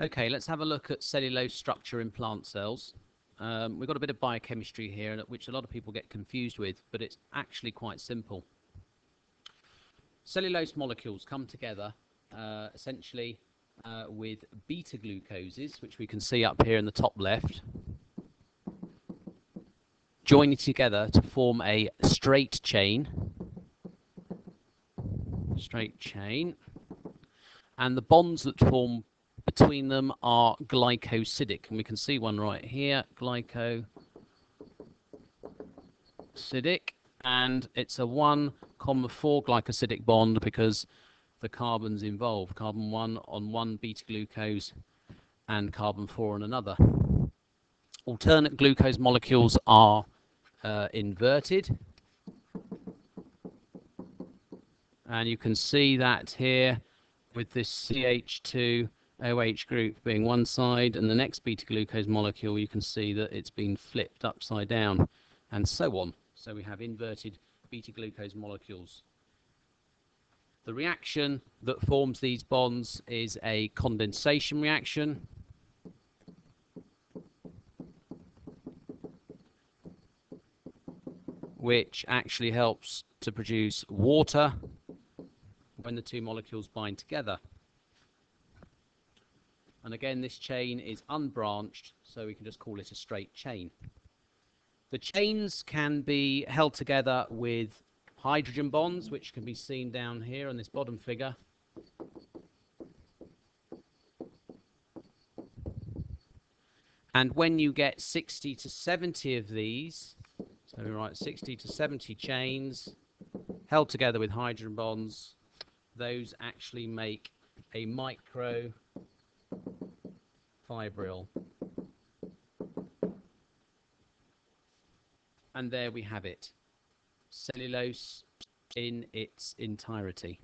Okay, let's have a look at cellulose structure in plant cells. Um, we've got a bit of biochemistry here, which a lot of people get confused with, but it's actually quite simple. Cellulose molecules come together uh, essentially uh, with beta glucoses, which we can see up here in the top left, joining together to form a straight chain. Straight chain. And the bonds that form between them are glycosidic. And we can see one right here, glycosidic. And it's a 1, comma 4 glycosidic bond because the carbons involved. Carbon 1 on one beta glucose and carbon 4 on another. Alternate glucose molecules are uh, inverted. And you can see that here with this CH2 OH group being one side and the next beta glucose molecule you can see that it's been flipped upside down and so on. So we have inverted beta glucose molecules. The reaction that forms these bonds is a condensation reaction. which actually helps to produce water when the two molecules bind together. And again, this chain is unbranched, so we can just call it a straight chain. The chains can be held together with hydrogen bonds, which can be seen down here on this bottom figure. And when you get 60 to 70 of these, so we write 60 to 70 chains held together with hydrogen bonds, those actually make a micro fibril. And there we have it, cellulose in its entirety.